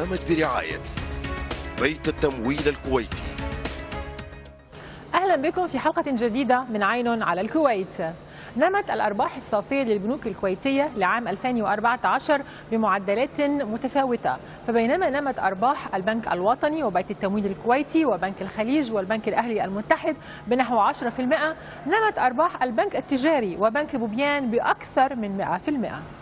البرنامج برعاية بيت التمويل الكويتي. أهلا بكم في حلقة جديدة من عين على الكويت. نمت الأرباح الصافية للبنوك الكويتية لعام 2014 بمعدلات متفاوتة. فبينما نمت أرباح البنك الوطني وبيت التمويل الكويتي وبنك الخليج والبنك الأهلي المتحد بنحو 10% نمت أرباح البنك التجاري وبنك بوبيان بأكثر من 100%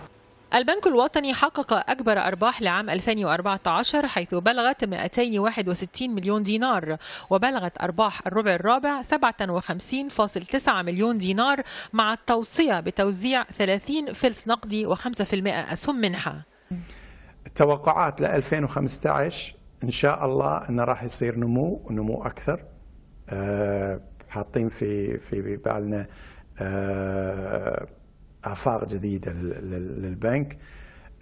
البنك الوطني حقق أكبر أرباح لعام 2014 حيث بلغت 261 مليون دينار وبلغت أرباح الربع الرابع 57.9 مليون دينار مع التوصية بتوزيع 30 فلس نقدي و5% أسهم منحة التوقعات ل 2015 إن شاء الله إنه راح يصير نمو نمو أكثر. أه حاطين في في بالنا أه آفاق جديدة للبنك.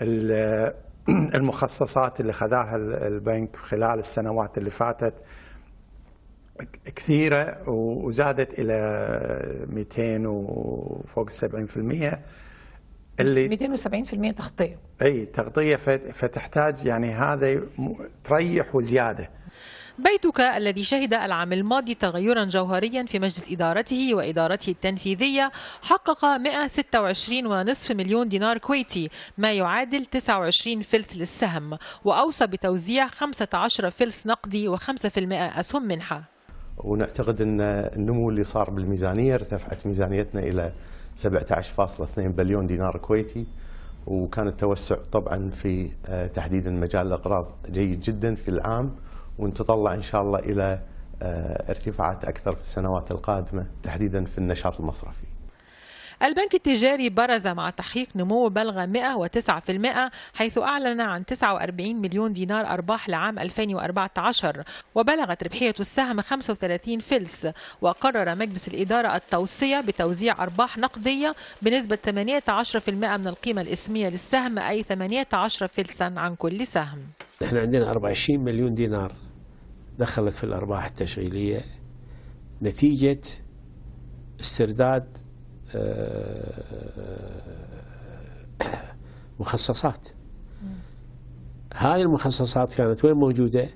المخصصات اللي خذاها البنك خلال السنوات اللي فاتت كثيرة وزادت إلى 200 وفوق 70% اللي 270% تغطية. أي تغطية فتحتاج يعني هذا تريح وزيادة. بيتك الذي شهد العام الماضي تغيرا جوهريا في مجلس إدارته وإدارته التنفيذية حقق 126.5 مليون دينار كويتي ما يعادل 29 فلس للسهم وأوصى بتوزيع 15 فلس نقدي و5% أسهم منحة. ونعتقد أن النمو اللي صار بالميزانية ارتفعت ميزانيتنا إلى 17.2 بليون دينار كويتي وكان التوسع طبعا في تحديد مجال الأقراض جيد جدا في العام. ونتطلع إن شاء الله إلى ارتفاعات أكثر في السنوات القادمة تحديدا في النشاط المصرفي. البنك التجاري برز مع تحقيق نمو بلغ 109% حيث أعلن عن 49 مليون دينار أرباح لعام 2014 وبلغت ربحية السهم 35 فلس. وقرر مجلس الإدارة التوصية بتوزيع أرباح نقدية بنسبة 18% من القيمة الإسمية للسهم أي 18 فلسا عن كل سهم. إحنا عندنا 24 مليون دينار. دخلت في الأرباح التشغيلية. نتيجة استرداد مخصصات. هاي المخصصات كانت وين موجودة؟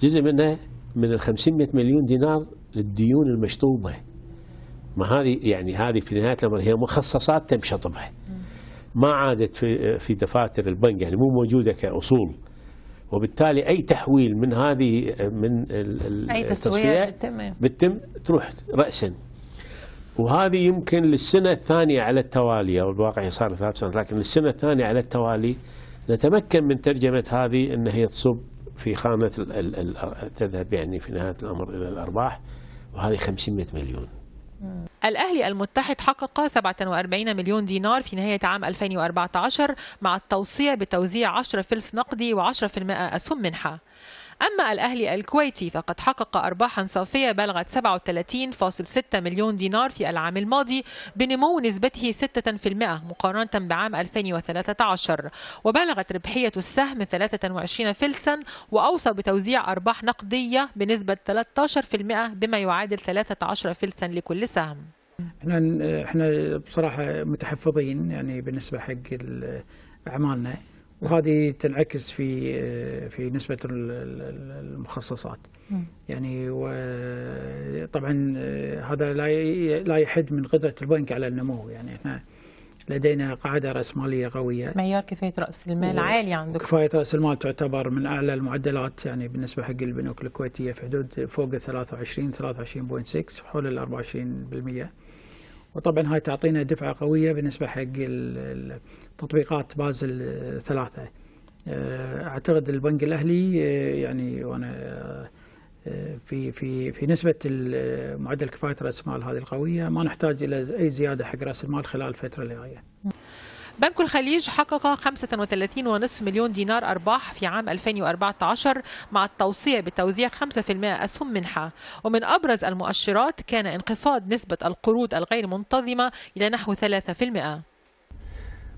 جزء منها من ال 500 مليون دينار للديون المشطوبة. ما هذه يعني هذه في نهاية الأمر هي مخصصات تم شطبها ما عادت في في دفاتر البنك يعني مو موجودة كأصول. وبالتالي أي تحويل من هذه من التصفيات بتتم تروح رأسا. وهذه يمكن للسنة الثانية على التوالي أو الواقع صار ثلاث سنوات لكن للسنة الثانية على التوالي نتمكن من ترجمة هذه أن هي تصب في ال تذهب يعني في نهاية الأمر إلى الأرباح وهذه 500 مليون. الأهلي المتحد حقق 47 مليون دينار في نهاية عام 2014 مع التوصية بتوزيع 10 فلس نقدي و10% أسهم منحة أما الأهلي الكويتي فقد حقق أرباحا صافية بلغت 37.6 مليون دينار في العام الماضي بنمو نسبته 6% مقارنة بعام 2013 وبلغت ربحية السهم 23 فلسا وأوصى بتوزيع أرباح نقدية بنسبة 13% بما يعادل 13 فلسا لكل سهم. إحنا إحنا بصراحة متحفظين يعني بالنسبة حق أعمالنا. وهذه تنعكس في في نسبة المخصصات. يعني وطبعا هذا لا لا يحد من قدرة البنك على النمو. يعني إحنا لدينا قاعدة رأسمالية قوية. معيار كفاية رأس المال عالي عندكم. كفاية رأس المال تعتبر من أعلى المعدلات. يعني بالنسبة حق البنوك الكويتية في حدود فوق 23 23.6 حول ال 24% وطبعا هاي تعطينا دفعة قوية بالنسبة حق تطبيقات بازل ثلاثة أعتقد البنك الأهلي يعني وأنا في في في نسبة معدل كفاية رأس المال هذه القوية ما نحتاج إلى أي زيادة حق رأس المال خلال الفترة اللي جاية. بنك الخليج حقق 35.5 مليون دينار أرباح في عام 2014 مع التوصية بتوزيع 5% أسهم منحة. ومن أبرز المؤشرات كان انخفاض نسبة القروض الغير منتظمة إلى نحو 3% The results of 2014 recently published uh, during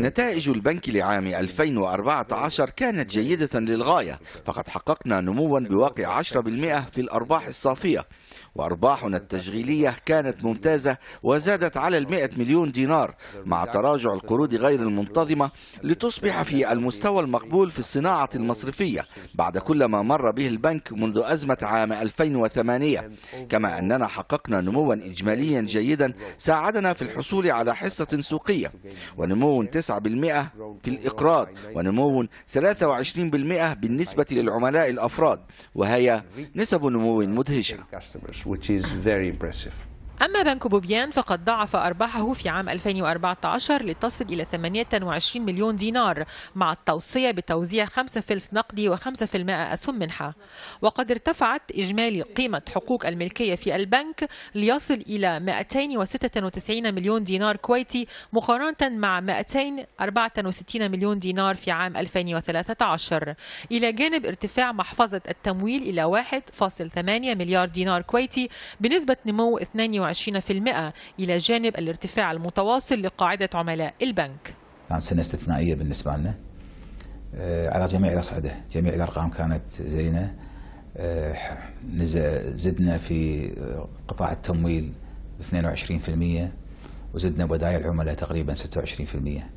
نتائج البنك لعام 2014 كانت جيدة للغاية فقد حققنا نموا بواقع 10% في الأرباح الصافية وأرباحنا التشغيلية كانت ممتازة وزادت على المئة مليون دينار مع تراجع القروض غير المنتظمة لتصبح في المستوى المقبول في الصناعة المصرفية بعد كل ما مر به البنك منذ أزمة عام 2008 كما أننا حققنا نموا إجماليا جيدا ساعدنا في الحصول على حصة سوقية ونمو 9% في الإقراض ونمو 23% بالنسبة للعملاء الأفراد وهي نسب نمو مدهشة. أما بنك بوبيان فقد ضاعف أرباحه في عام 2014 لتصل إلى 28 مليون دينار مع التوصية بتوزيع 5 فلس نقدي و5% أسهم منحة وقد ارتفعت إجمالي قيمة حقوق الملكية في البنك ليصل إلى 296 مليون دينار كويتي مقارنة مع 264 مليون دينار في عام 2013 إلى جانب ارتفاع محفظة التمويل إلى 1.8 مليار دينار كويتي بنسبة نمو 22 إلى جانب الارتفاع المتواصل لقاعدة عملاء البنك. كانت سنة استثنائية بالنسبة لنا. آه، على جميع الأصعدة. جميع الأرقام كانت زينة. آه، زدنا في آه، قطاع التمويل ب 22% وزدنا بدايع العملاء تقريبا 26%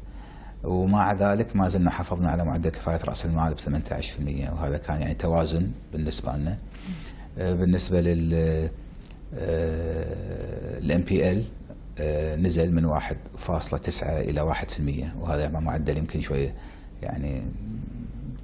ومع ذلك ما زلنا حافظنا على معدل كفاية رأس المال ب 18% وهذا كان يعني توازن بالنسبة لنا. بالنسبة لل الام بي ال نزل من 1.9 إلى 1% وهذا معدل يمكن شوية يعني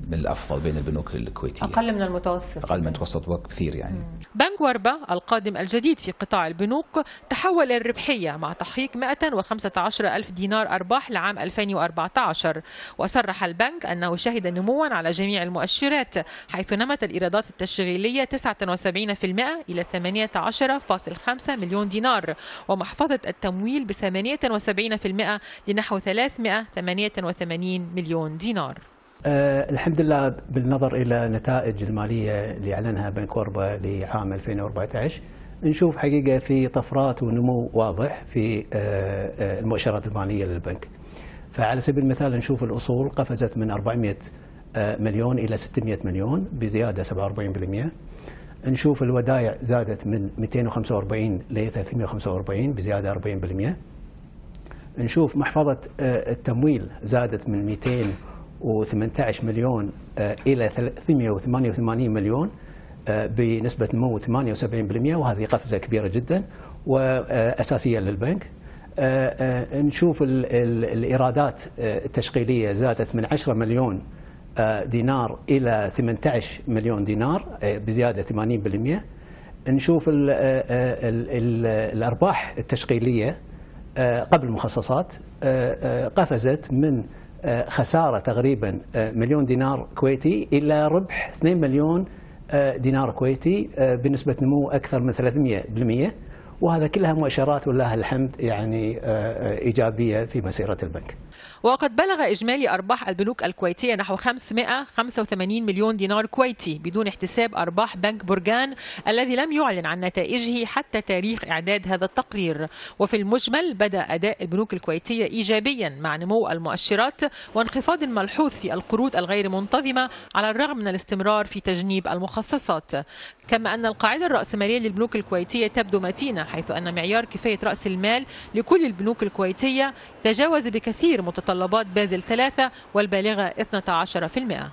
من الأفضل بين البنوك الكويتية. أقل من المتوسط. أقل من متوسط وقت كثير يعني بنك وربة القادم الجديد في قطاع البنوك تحول الربحية مع تحقيق 115 ألف دينار أرباح لعام 2014 وصرح البنك أنه شهد نموا على جميع المؤشرات حيث نمت الإيرادات التشغيلية 79% إلى 18.5 مليون دينار. ومحفظة التمويل ب 78% لنحو 388 مليون دينار. آه الحمد لله بالنظر إلى النتائج المالية اللي أعلنها بنك وربه لعام 2014 نشوف حقيقة في طفرات ونمو واضح في آه آه المؤشرات المالية للبنك. فعلى سبيل المثال نشوف الأصول قفزت من 400 آه مليون إلى 600 مليون بزيادة 47%. نشوف الودائع زادت من 245 ل 345 بزيادة 40%. نشوف محفظة آه التمويل زادت من 200 و18 مليون إلى 388 مليون بنسبة نمو 78% وهذه قفزة كبيرة جدا واساسيه للبنك. نشوف ال ال الإيرادات التشغيلية زادت من 10 مليون دينار إلى 18 مليون دينار بزيادة 80%. نشوف ال ال ال الأرباح التشغيلية قبل المخصصات قفزت من خسارة تقريبا مليون دينار كويتي إلى ربح 2 مليون دينار كويتي بنسبة نمو أكثر من 300% وهذا كلها مؤشرات ولله الحمد يعني إيجابية في مسيرة البنك. وقد بلغ إجمالي أرباح البنوك الكويتية نحو 585 مليون دينار كويتي بدون احتساب أرباح بنك برجان الذي لم يعلن عن نتائجه حتى تاريخ إعداد هذا التقرير. وفي المجمل بدأ أداء البنوك الكويتية إيجابيا مع نمو المؤشرات وانخفاض ملحوظ في القروض الغير منتظمة على الرغم من الاستمرار في تجنيب المخصصات. كما أن القاعدة الرأسمالية للبنوك الكويتية تبدو متينة حيث أن معيار كفاية رأس المال لكل البنوك الكويتية تجاوز بكثير متطلبات بازل ثلاثة والبالغة 12%.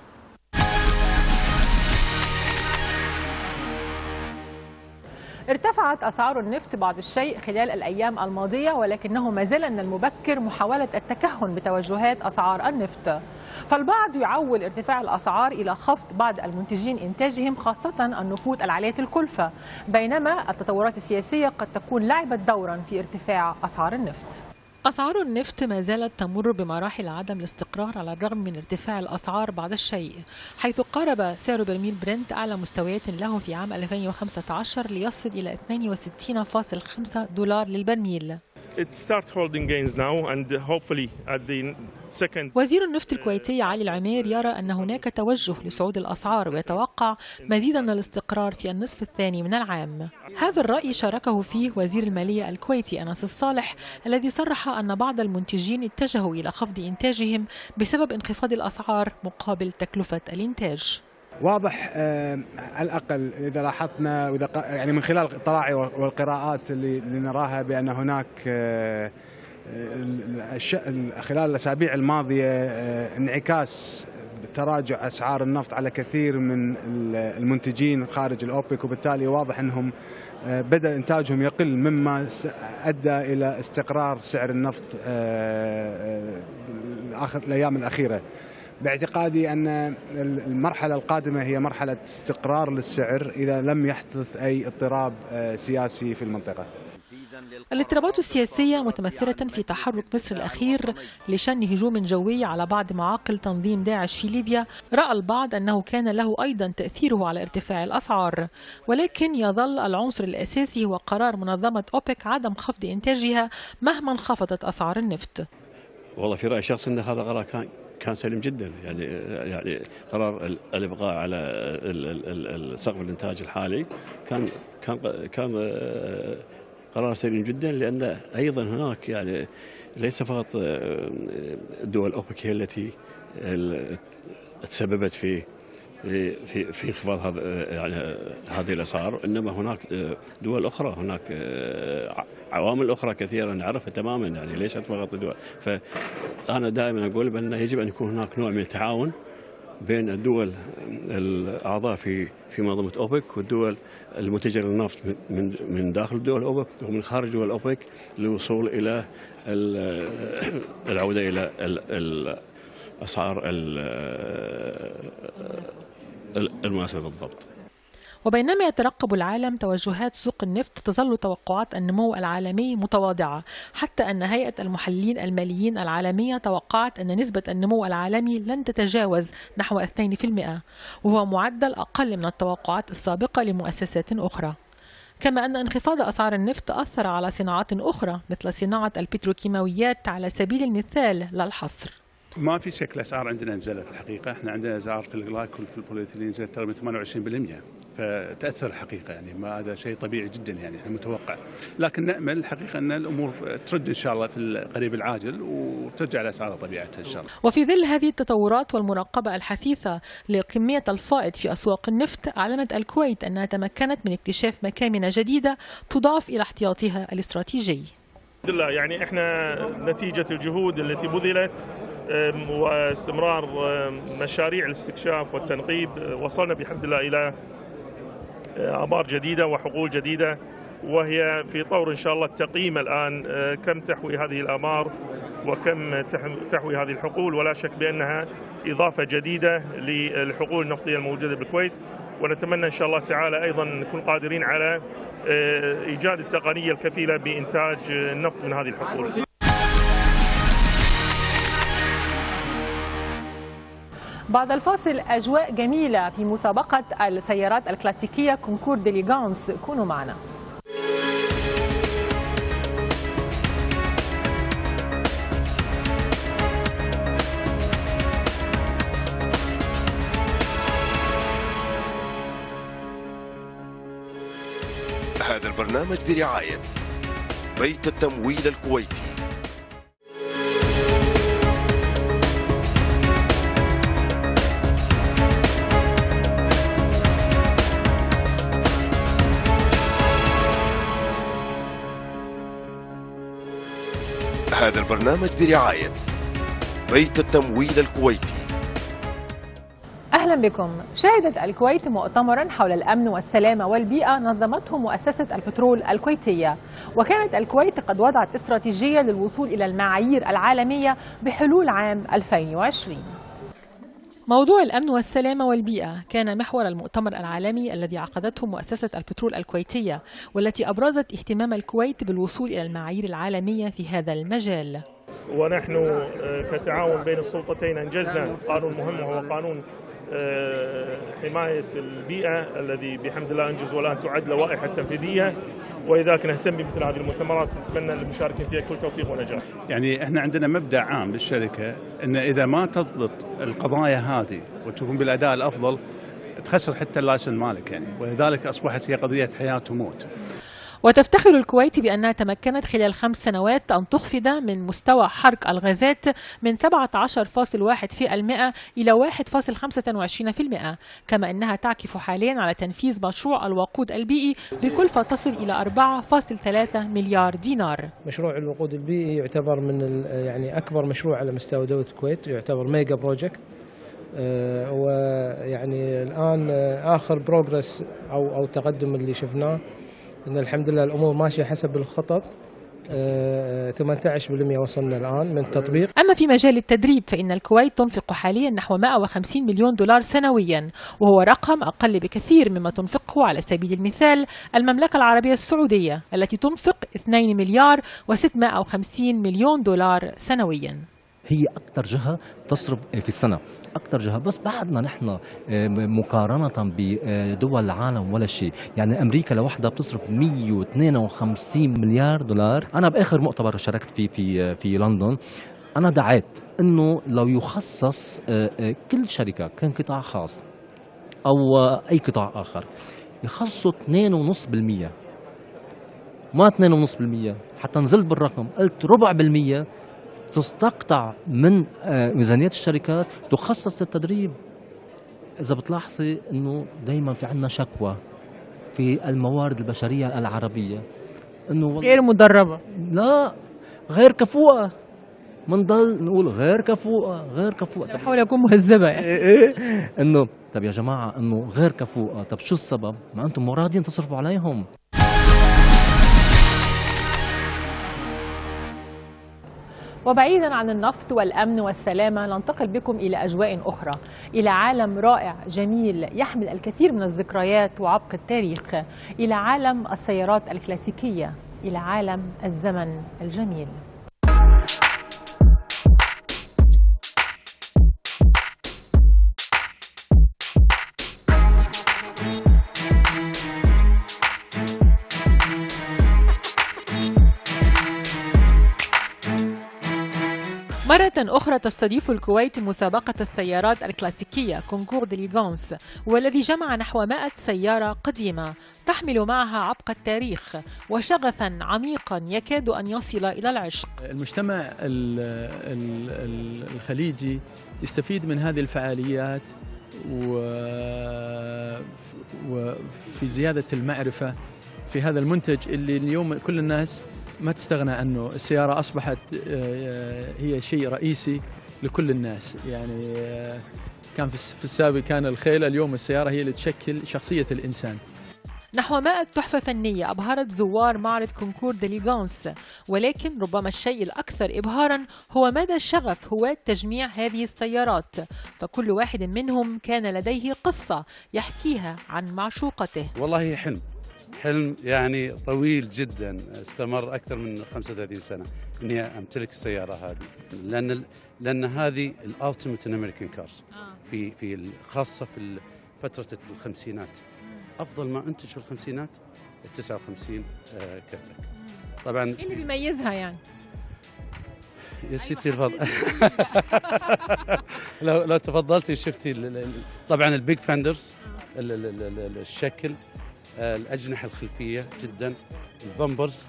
ارتفعت أسعار النفط بعض الشيء خلال الأيام الماضية ولكنه ما زال من المبكر محاولة التكهن بتوجهات أسعار النفط. فالبعض يعول ارتفاع الأسعار إلى خفض بعض المنتجين إنتاجهم خاصة النفوذ العالية الكلفة. بينما التطورات السياسية قد تكون لعبت دورا في ارتفاع أسعار النفط. أسعار النفط ما زالت تمر بمراحل عدم الاستقرار على الرغم من ارتفاع الأسعار بعض الشيء حيث قارب سعر برميل برنت أعلى مستويات له في عام 2015 ليصل إلى 62.5 دولار للبرميل. وزير النفط الكويتي علي العمير يرى أن هناك توجه لصعود الأسعار ويتوقع مزيدا من الاستقرار في النصف الثاني من العام. هذا الرأي شاركه فيه وزير المالية الكويتي أنس الصالح الذي صرح أن بعض المنتجين اتجهوا إلى خفض إنتاجهم بسبب انخفاض الأسعار مقابل تكلفة الإنتاج. واضح آه على الأقل إذا لاحظنا وإذا يعني من خلال الاطلاع والقراءات اللي, نراها بأن هناك آه خلال الأسابيع الماضية آه انعكاس تراجع أسعار النفط على كثير من المنتجين خارج الأوبك وبالتالي واضح أنهم آه، بدأ إنتاجهم يقل مما أدى إلى استقرار سعر النفط آه، آه، الأيام الأخيرة. باعتقادي أن المرحلة القادمة هي مرحلة استقرار للسعر إذا لم يحدث أي اضطراب آه، سياسي في المنطقة. الاضطرابات السياسية متمثلة في تحرك مصر الأخير لشن هجوم جوي على بعض معاقل تنظيم داعش في ليبيا رأى البعض أنه كان له أيضا تأثيره على ارتفاع الأسعار ولكن يظل العنصر الأساسي هو قرار منظمة أوبك عدم خفض إنتاجها مهما انخفضت أسعار النفط والله في رايي الشخصي إن هذا قرار كان كان سليم جدا. يعني يعني قرار ال- الإبقاء على سقف الإنتاج الحالي كان كان كان آه، قرار سليم جدا لأن أيضا هناك يعني ليس فقط آه، دول أوبك هي التي ال- تسببت في في في انخفاض هذا يعني هذه الأسعار. إنما هناك دول أخرى هناك عوامل أخرى كثيرة نعرفها تماما يعني ليست فقط الدول فأنا دائما أقول بأن يجب أن يكون هناك نوع من التعاون بين الدول الأعضاء في في منظمة أوبك والدول المنتجه للنفط من من داخل دول أوبك ومن خارج دول أوبك للوصول إلى ال- العودة إلى ال- ال- أسعار ال- المناسبة بالضبط. وبينما يترقب العالم توجهات سوق النفط تظل توقعات النمو العالمي متواضعة حتى أن هيئة المحللين الماليين العالمية توقعت أن نسبة النمو العالمي لن تتجاوز نحو 2% وهو معدل أقل من التوقعات السابقة لمؤسسات أخرى كما أن انخفاض أسعار النفط أثر على صناعات أخرى مثل صناعة البتروكيماويات على سبيل المثال لا الحصر ما في شك الأسعار عندنا نزلت الحقيقة، إحنا عندنا أسعار في الجلايكول في البوليثيلين نزلت ترى من 28% فتأثر الحقيقة يعني ما هذا شيء طبيعي جدا يعني إحنا متوقع، لكن نأمل الحقيقة إن الأمور ترد إن شاء الله في القريب العاجل وترجع الاسعار لطبيعتها إن شاء الله. وفي ظل هذه التطورات والمراقبة الحثيثة لكمية الفائض في أسواق النفط أعلنت الكويت أنها تمكنت من اكتشاف مكامن جديدة تضاف إلى احتياطها الاستراتيجي. الحمد لله. يعني إحنا نتيجة الجهود التي بذلت واستمرار مشاريع الاستكشاف والتنقيب أه، وصلنا بحمد الله إلى أه، آبار جديدة وحقول جديدة. وهي في طور إن شاء الله التقييم الآن أه، كم تحوي هذه الآمار وكم تح- تحوي هذه الحقول. ولا شك بأنها إضافة جديدة للحقول النفطية الموجودة بالكويت. ونتمنى إن شاء الله تعالى أيضا نكون قادرين على إيجاد التقنية الكفيلة بإنتاج أه، النفط من هذه الحقول. بعد الفاصل أجواء جميلة في مسابقة السيارات الكلاسيكية Concours d'Elegance. كونوا معنا. البرنامج برعاية بيت التمويل الكويتي. هذا البرنامج برعاية بيت التمويل الكويتي. أهلا بكم. شهدت الكويت مؤتمرا حول الأمن والسلامة والبيئة نظمته مؤسسة البترول الكويتية. وكانت الكويت قد وضعت استراتيجية للوصول إلى المعايير العالمية بحلول عام 2020 موضوع الأمن والسلامة والبيئة كان محور المؤتمر العالمي الذي عقدته مؤسسة البترول الكويتية والتي أبرزت اهتمام الكويت بالوصول إلى المعايير العالمية في هذا المجال. ونحن آه، كتعاون بين السلطتين أنجزنا قانون مهم وهو قانون حماية البيئة الذي بحمد الله أنجز والآن تعد لوائح تنفيذية ولذلك نهتم بمثل هذه المؤتمرات نتمنى المشاركة فيها كل توفيق ونجاح. يعني إحنا عندنا مبدأ عام للشركة إن إذا ما تضبط القضايا هذه وتكون بالأداء الأفضل تخسر حتى اللايسن مالك يعني. ولذلك أصبحت هي قضية حياة وموت. وتفتخر الكويت بأنها تمكنت خلال خمس سنوات أن تخفض من مستوى حرق الغازات من 17.1% إلى 1.25% كما أنها تعكف حاليا على تنفيذ مشروع الوقود البيئي بكلفة تصل إلى 4.3 مليار دينار. مشروع الوقود البيئي يعتبر من يعني أكبر مشروع على مستوى دولة الكويت يعتبر mega project. آه، ويعني الآن آه، آخر progress أو أو تقدم اللي شفناه إن الحمد لله الأمور ماشية حسب الخطط. آه، 18% وصلنا الآن من التطبيق أما في مجال التدريب فإن الكويت تنفق حاليا نحو 150 مليون دولار سنويا وهو رقم أقل بكثير مما تنفقه على سبيل المثال المملكة العربية السعودية التي تنفق 2 مليار و650 مليون دولار سنويا. هي أكثر جهة تصرف في السنة. أكثر جهة. بس بعدنا نحن آه، مقارنة بدول العالم ولا شيء. يعني أمريكا لوحدها بتصرف 152 مليار دولار. أنا بآخر مؤتمر شاركت فيه في في لندن. أنا دعيت أنه لو يخصص آه، آه، كل شركة كان قطاع خاص آه، أي قطاع آخر يخصصوا 2.5% ما 2.5% حتى نزلت بالرقم قلت ربع بالمية تستقطع من آه، ميزانيات الشركات تخصص للتدريب إذا بتلاحظي أنه دايما في عنا شكوى في الموارد البشرية العربية. أنه والله- غير مدربة. لا غير كفوءة منضل نقول غير كفوءة غير كفوءة طب بحاول أكون مهذبة يعني. إيه إيه. إنه طب يا جماعة إنه غير كفوءه طب شو السبب؟ ما أنتم مو راضيين تصرفوا عليهم. وبعيدا عن النفط والأمن والسلامة ننتقل بكم إلى أجواء أخرى إلى عالم رائع جميل يحمل الكثير من الذكريات وعبق التاريخ إلى عالم السيارات الكلاسيكية إلى عالم الزمن الجميل. أخرى تستضيف الكويت مسابقة السيارات الكلاسيكية Concours d'Elegance والذي جمع نحو 100 سيارة قديمة تحمل معها عبق التاريخ وشغفا عميقا يكاد أن يصل إلى العشق. المجتمع ال- ال- ال- الخليجي يستفيد من هذه الفعاليات وفي زيادة المعرفة في هذا المنتج اللي اليوم كل الناس ما تستغنى عنه. السيارة أصبحت آه، هي شيء رئيسي لكل الناس. يعني آه، كان في الس- في السابق كان الخيل اليوم السيارة هي اللي تشكل شخصية الإنسان. نحو 100 تحفة فنية أبهرت زوار معرض Concours d'Elegance ولكن ربما الشيء الأكثر إبهارا هو مدى شغف هواة تجميع هذه السيارات. فكل واحد منهم كان لديه قصة يحكيها عن معشوقته. والله حلم. حلم يعني طويل جدا استمر أكثر من 35 سنة إني أمتلك السيارة هذه. لأن لأن هذه ال ultimate American cars في في خاصة في فترة الخمسينات. أفضل ما انتج في الخمسينات ال 59 آه، كاتبك طبعا إيه اللي بيميزها يعني؟ يا ستي الفضل. لو لو تفضلتي شفتي طبعا ال big fenders ال- الشكل آه، الأجنحة الخلفية جدا. ال bumpers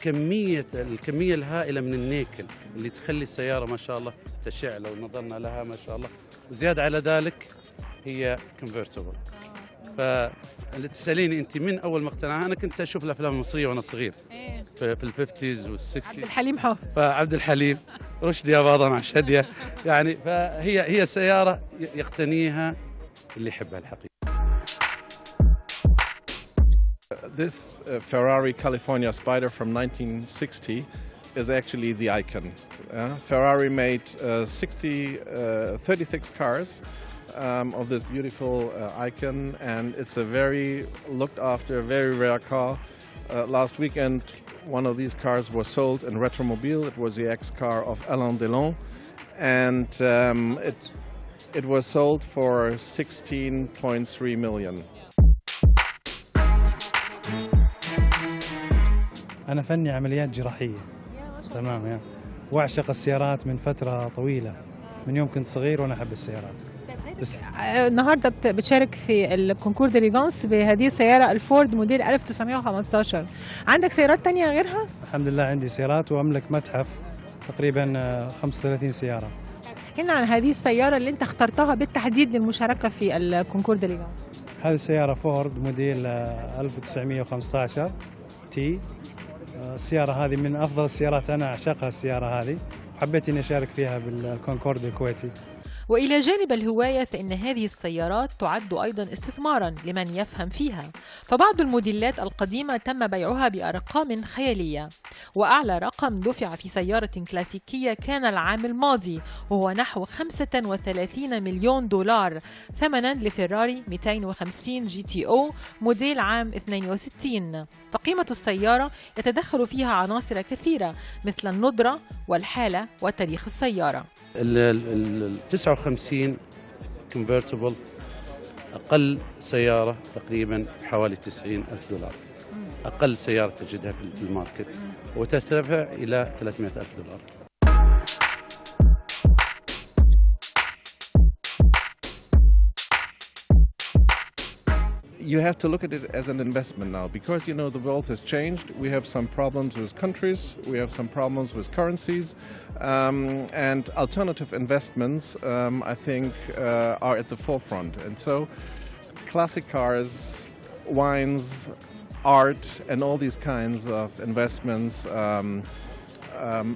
كمية الكمية الهائلة من النيكل اللي تخلي السيارة ما شاء الله تشع لو نظرنا لها ما شاء الله. وزياده على ذلك هي convertible فاللي تسأليني أنت من أول ما اقتنعها أنا كنت أشوف الأفلام المصرية وأنا صغير. في, في ال fifties وال sixties عبد الحليم حافظ. فعبد الحليم رشدي أباضة مع شدية. يعني فهي هي سيارة يقتنيها اللي يحبها الحقيقة. This uh, Ferrari California Spider from 1960 is actually the icon. Uh, Ferrari made uh, 60, uh, 36 cars um, of this beautiful uh, icon, and it's a very looked after, very rare car. Uh, last weekend, one of these cars was sold in Retromobile. It was the ex car of Alain Delon, and um, it it was sold for 16.3 million. أنا فني عمليات جراحية. تمام يا. وأعشق السيارات من فترة طويلة. من يوم كنت صغير وأنا أحب السيارات. بس آه، النهارده بت- بتشارك في ال Concours d'Elegance بهذه السيارة الفورد موديل 1915 عندك سيارات تانية غيرها؟ الحمد لله عندي سيارات وأملك متحف تقريبا آه، 35 سيارة. احكي لنا عن هذه السيارة اللي انت اخترتها بالتحديد للمشاركة في ال Concours d'Elegance. هذه السيارة فورد موديل آه، 1915 T. آه، السيارة هذه من أفضل السيارات أنا أعشقها السيارة هذه حبيت إني أشارك فيها بال Concours الكويتي. وإلى جانب الهواية فإن هذه السيارات تعد أيضا استثمارا لمن يفهم فيها. فبعض الموديلات القديمة تم بيعها بأرقام خيالية. وأعلى رقم دفع في سيارة كلاسيكية كان العام الماضي وهو نحو 35 مليون دولار ثمنا لفيراري 250 GTO موديل عام 62 فقيمة السيارة يتدخل فيها عناصر كثيرة مثل الندرة والحالة وتاريخ السيارة. ال ال- ال 59 كونفرتبل أقل سيارة تقريبا حوالي 90 ألف دولار. أقل سيارة تجدها في في الماركت وترتفع إلى 300 ألف دولار. You have to look at it as an investment now because you know the world has changed. We have some problems with countries, we have some problems with currencies, um, and alternative investments, um, I think, uh, are at the forefront. And so, classic cars, wines, art, and all these kinds of investments. Um,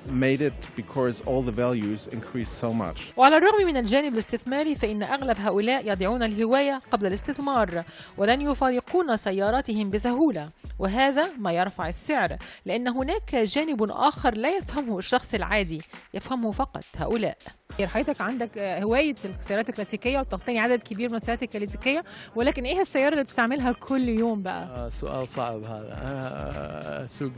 made it because all the values increased so much. وعلى الرغم من الجانب الاستثماري فإن أغلب هؤلاء يضعون الهواية قبل الاستثمار ولن يفارقون سياراتهم بسهولة وهذا ما يرفع السعر لأن هناك جانب آخر لا يفهمه الشخص العادي يفهمه فقط هؤلاء حضرتك عندك هواية السيارات الكلاسيكية وتقتني عدد كبير من السيارات الكلاسيكية ولكن إيه السيارة اللي بتستعملها كل يوم بقى؟ آه، سؤال صعب هذا أنا آه، اسوق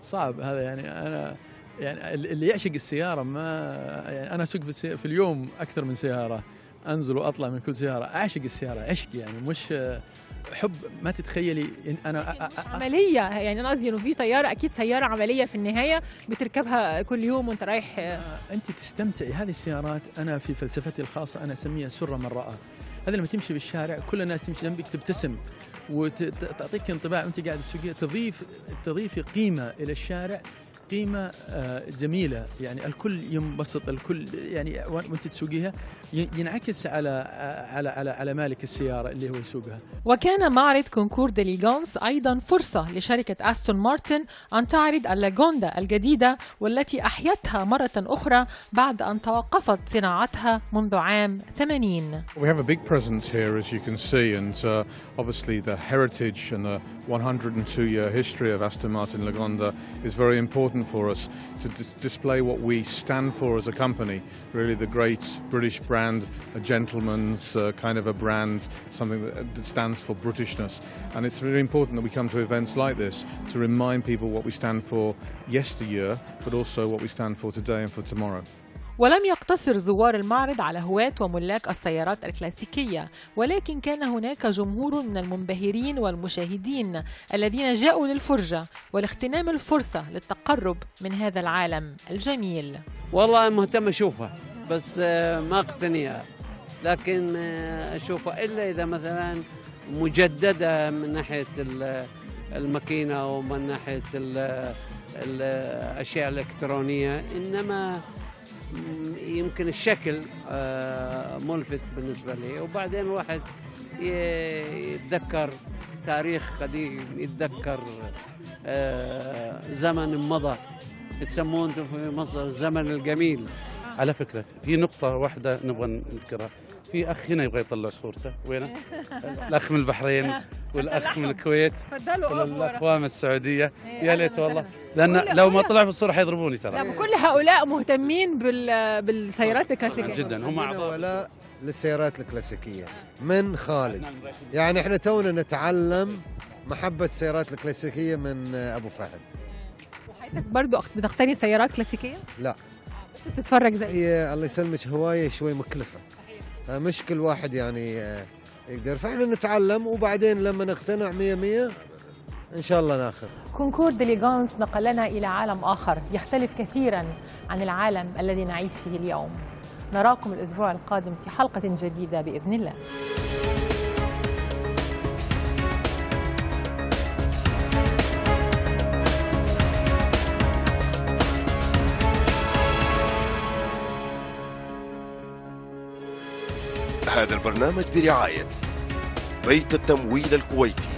صعب هذا يعني أنا يعني اللي يعشق السيارة ما يعني أنا أسوق في. في اليوم أكثر من سيارة أنزل وأطلع من كل سيارة. أعشق السيارة عشق يعني مش آه، حب. ما تتخيلي أنا أ- عملية. يعني أنا قصدي إنه في سيارة أكيد سيارة عملية في النهاية بتركبها كل يوم وأنت رايح. أنت تستمتعي. هذه السيارات أنا في فلسفتي الخاصة أنا أسميها سره من راى هذا لما تمشي بالشارع كل الناس تمشي جنبك تبتسم وتعطيك انطباع. وأنت قاعد تسوقيها تضيف تضيفي قيمة إلى الشارع. قيمة آه، جميلة. يعني الكل ينبسط الكل يعني وانت تسوقيها ينعكس على على على على مالك السيارة اللي هو يسوقها. وكان معرض Concours d'Elegance أيضا فرصة لشركة أستون مارتن أن تعرض اللاجوندا الجديدة والتي أحيتها مرة أخرى بعد أن توقفت صناعتها منذ عام 80 We have a big presence here, as you can see, and uh, obviously the heritage and the 102 year history of Aston Martin Lagonda is very important for us to dis- display what we stand for as a company. Really, the great British brand, a gentleman's uh, kind of a brand, something that, that stands for Britishness. And it's really important that we come to events like this to remind people what we stand for yesteryear, but also what we stand for today and for tomorrow. ولم يقتصر زوار المعرض على هواة وملاك السيارات الكلاسيكية ولكن كان هناك جمهور من المنبهرين والمشاهدين الذين جاءوا للفرجة ولاغتنام الفرصة للتقرب من هذا العالم الجميل. والله مهتم أشوفها بس آه، ما أقتنيها. لكن آه، أشوفها إلا إذا مثلا مجددة من ناحية ال- الماكينة ومن ناحية ال- الأشياء الإلكترونية إنما م- يمكن الشكل آه، ملفت بالنسبة لي. وبعدين الواحد ي- يتذكر تاريخ قديم يتذكر آه، زمن مضى. تسموه أنتم في مصر الزمن الجميل. على فكرة في نقطة واحدة نبغى نذكرها. في أخ هنا يبغى يطلع صورته. وينه؟ الأخ من البحرين والأخ من الكويت. والاخوان السعودية. إيه، يا ليت والله. لأن لو ما طلع في الصورة حيضربوني ترى. لا كل هؤلاء مهتمين بال... بالسيارات الكلاسيكية. جدا. هم ولاء للسيارات الكلاسيكية. من خالد. يعني إحنا تونا نتعلم محبة السيارات الكلاسيكية من أبو فهد. حضرتك برضو بتقتني سيارات كلاسيكية؟ لا. بتتفرج زي هي الله يسلمك هواية شوي مكلفة. آه، مش كل واحد يعني آه، يقدر. فإحنا نتعلم وبعدين لما نقتنع مية مية إن شاء الله ناخذ. Concours d'Elegance نقلنا إلى عالم آخر يختلف كثيرا عن العالم الذي نعيش فيه اليوم. نراكم الأسبوع القادم في حلقة جديدة بإذن الله. هذا البرنامج برعاية بيت التمويل الكويتي.